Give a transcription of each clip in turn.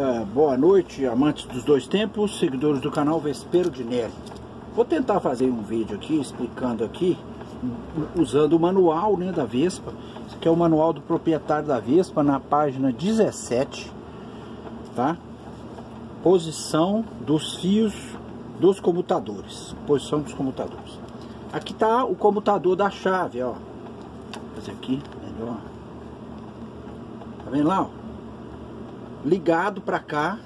É, boa noite, amantes dos dois tempos, seguidores do canal Vespeiro de Neri. Vou tentar fazer um vídeo aqui, explicando aqui, usando o manual né, da Vespa. Aqui é o manual do proprietário da Vespa, na página 17, tá? Posição dos fios dos comutadores, posição dos comutadores. Aqui tá o comutador da chave, ó. Vou fazer aqui, melhor. Tá vendo lá, ó? Ligado para cá,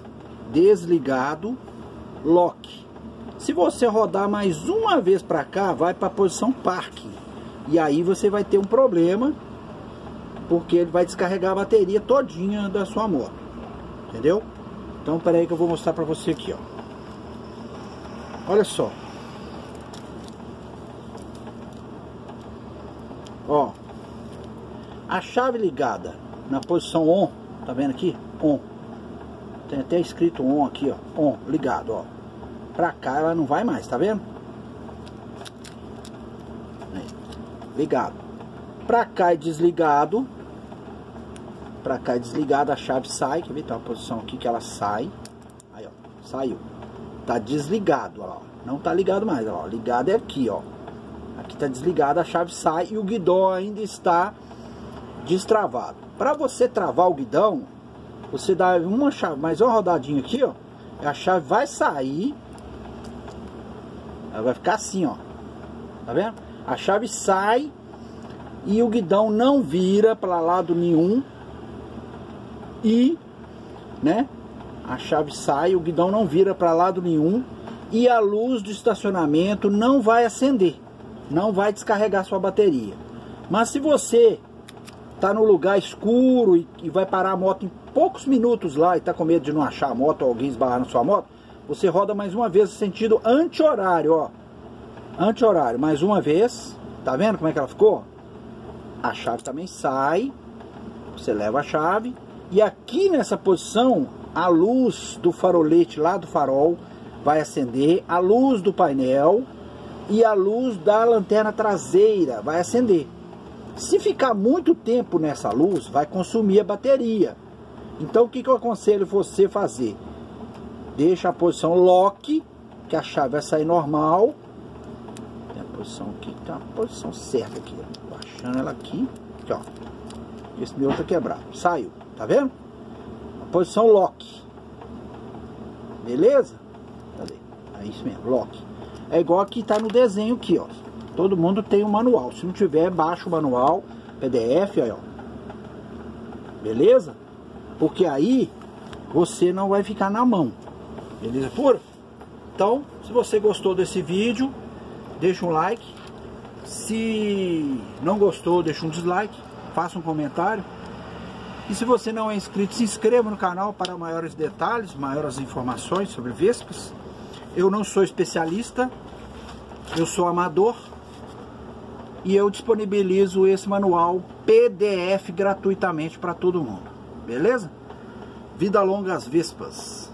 desligado, lock. Se você rodar mais uma vez para cá, vai para a posição parking. E aí você vai ter um problema, porque ele vai descarregar a bateria todinha da sua moto. Entendeu? Então, peraí aí que eu vou mostrar para você aqui, ó. Olha só. Ó. A chave ligada na posição ON, tá vendo aqui? On. Tem até escrito on aqui, ó. On, ligado, ó. Pra cá ela não vai mais, tá vendo? Ligado. Pra cá é desligado. Pra cá é desligado, a chave sai. Quer ver? Tá uma posição aqui que ela sai. Aí, ó. Saiu. Tá desligado, ó. Não tá ligado mais, ó. Ligado é aqui, ó. Aqui tá desligado, a chave sai e o guidão ainda está destravado. Para você travar o guidão, você dá uma chave, mais uma rodadinha aqui, ó. A chave vai sair. Ela vai ficar assim, ó. Tá vendo? A chave sai e o guidão não vira para lado nenhum. E, né? A chave sai, o guidão não vira para lado nenhum e a luz do estacionamento não vai acender. Não vai descarregar sua bateria. Mas se você tá no lugar escuro e, e vai parar a moto em poucos minutos lá e tá com medo de não achar a moto ou alguém esbarrar na sua moto, você roda mais uma vez sentido anti-horário, ó. Anti-horário, mais uma vez. Tá vendo como é que ela ficou? A chave também sai. Você leva a chave. E aqui nessa posição, a luz do farolete lá do farol vai acender. A luz do painel e a luz da lanterna traseira vai acender. Se ficar muito tempo nessa luz, vai consumir a bateria. Então o que, que eu aconselho você fazer? Deixa a posição lock, que a chave vai sair normal. Tem a posição aqui, tá a posição certa aqui. Baixando ela aqui, aqui ó. Esse meu tá quebrado. Saiu, tá vendo? A posição lock. Beleza? Cadê? É isso mesmo, lock. É igual aqui tá no desenho aqui, ó. Todo mundo tem um manual. Se não tiver, baixa o manual, PDF, aí, ó. Beleza? Porque aí você não vai ficar na mão. Beleza pura? Então, se você gostou desse vídeo, deixa um like. Se não gostou, deixa um dislike. Faça um comentário. E se você não é inscrito, se inscreva no canal para maiores detalhes, maiores informações sobre Vespas. Eu não sou especialista, eu sou amador e eu disponibilizo esse manual PDF gratuitamente para todo mundo. Beleza? Vida longa às Vespas.